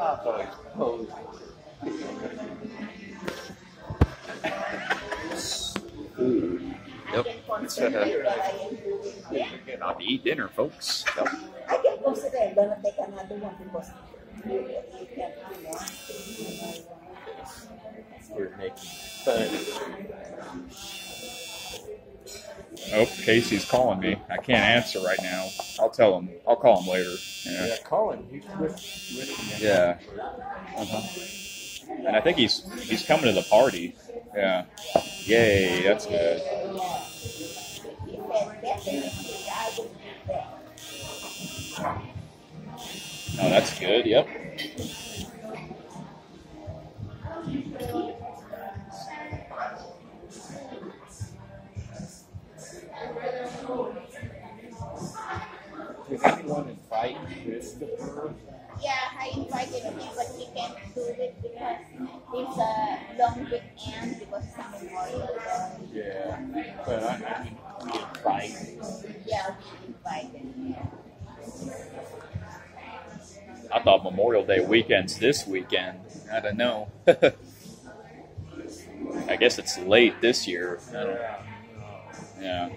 I thought he posed. Yep. It's uh, getting out to eat dinner, folks. Yep. I can consider I'm gonna take another one because you, you can, you know. We're making fun. Oh, Casey's calling me. I can't answer right now. I'll tell him. I'll call him later. Yeah. Yeah, Colin, he's with, with. Yeah. Uh-huh. And I think he's he's coming to the party. Yeah. Yay, that's good. He said, definitely, I will do that. Oh, that's good. Yep. Invite Christopher? Yeah, I invited him, but he can't do it because it's a long weekend because it's Memorial Day. Yeah, but I, I mean, we invite. Yeah, we invited him. I thought Memorial Day weekend's this weekend. I don't know. I guess it's late this year. Yeah.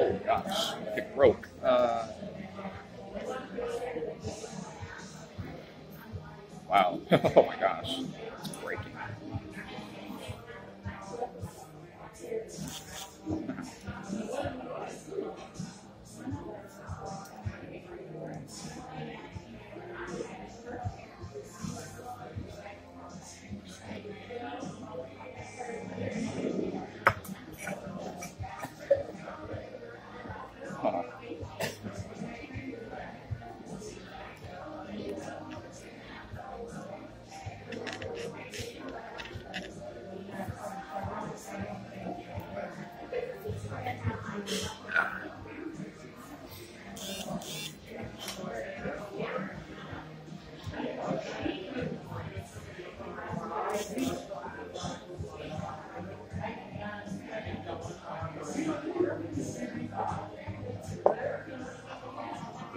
Oh gosh, it broke. Uh, wow. oh my gosh, it's breaking.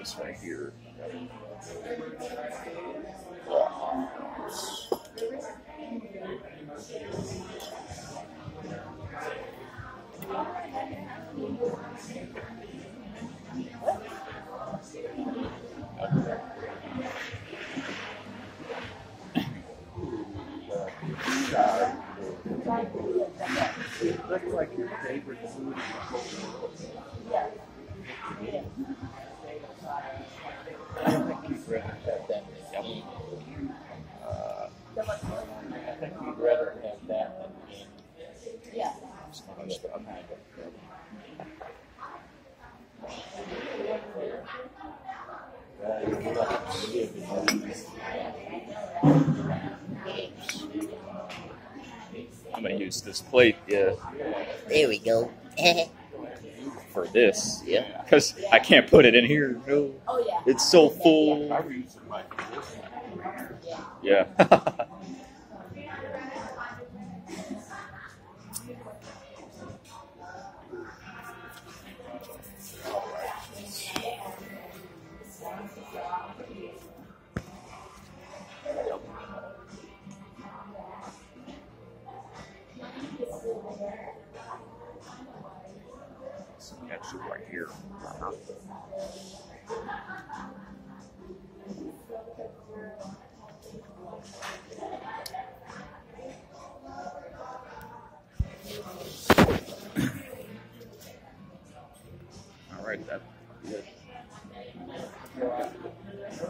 This right here. That's rather have that than game. Yeah. Some other stuff. You're not living. I'm gonna use this plate, yeah, There we go. for this. Yeah. Because I can't put it in here. No. oh yeah. It's so full. I read some like this. Yeah. Some ketchup right here. Uh -huh. All right, that. Yeah.